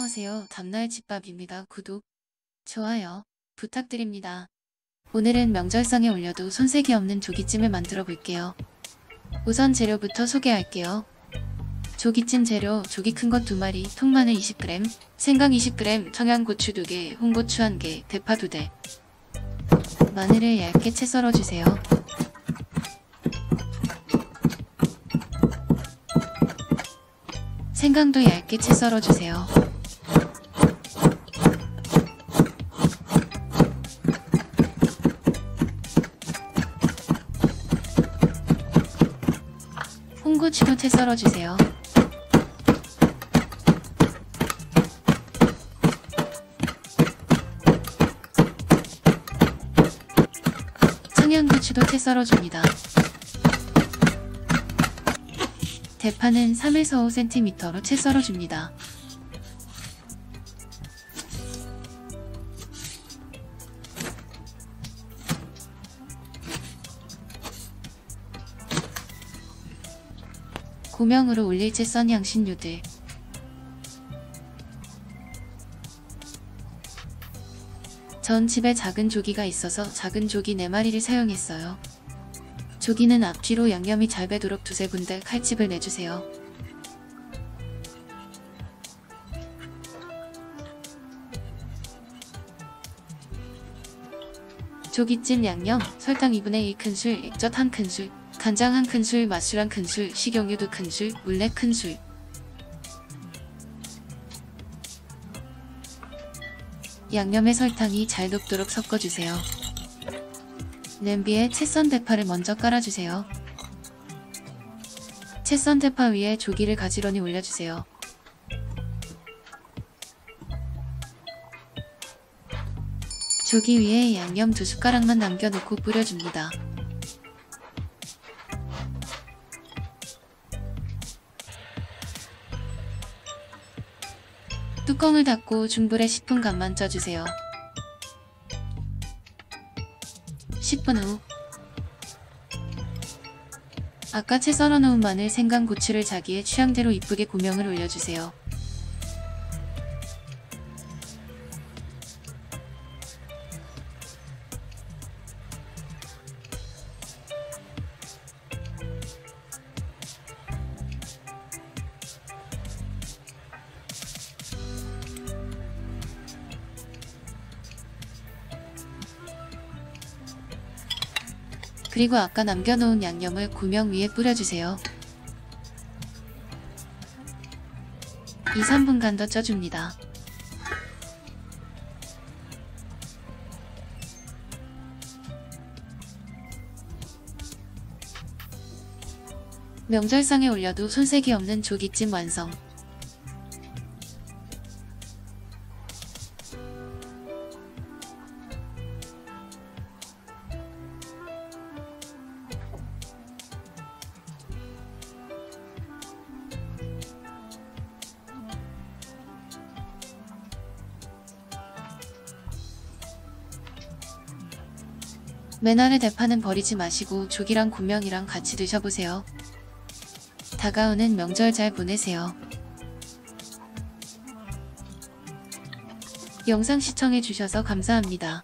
안녕하세요. 담날 집밥입니다. 구독, 좋아요 부탁드립니다. 오늘은 명절상에 올려도 손색이 없는 조기찜을 만들어 볼게요. 우선 재료부터 소개할게요. 조기찜 재료 조기 큰 것 2마리, 통마늘 20g, 생강 20g, 청양고추 2개, 홍고추 1개, 대파 2대. 마늘을 얇게 채 썰어주세요. 생강도 얇게 채 썰어주세요. 홍고추도 채 썰어주세요. 청양고추도 채 썰어줍니다. 대파는 3에서 5cm로 채 썰어줍니다. 고명으로 올릴 채썬 양신류들 전 집에 작은 조기가 있어서 작은 조기 4마리를 사용했어요. 조기는 앞뒤로 양념이 잘 배도록 두세 군데 칼집을 내주세요. 조기찜 양념, 설탕 2분의 1큰술, 액젓 1큰술, 간장 1큰술, 맛술 1큰술, 식용유 2큰술, 물 4큰술 양념에 설탕이 잘 녹도록 섞어주세요. 냄비에 채썬 대파를 먼저 깔아주세요. 채썬 대파 위에 조기를 가지런히 올려주세요. 조기 위에 양념 두 숟가락만 남겨놓고 뿌려줍니다. 뚜껑을 닫고 중불에 10분간만 쪄주세요. 10분 후 아까 채 썰어놓은 마늘, 생강, 고추를 자기의 취향대로 이쁘게 고명을 올려주세요. 그리고 아까 남겨놓은 양념을 고명 위에 뿌려주세요. 2, 3분간 더 쪄줍니다. 명절상에 올려도 손색이 없는 조기찜 완성. 메나를 대파는 버리지 마시고 조기랑 고명이랑 같이 드셔보세요. 다가오는 명절 잘 보내세요. 영상 시청해주셔서 감사합니다.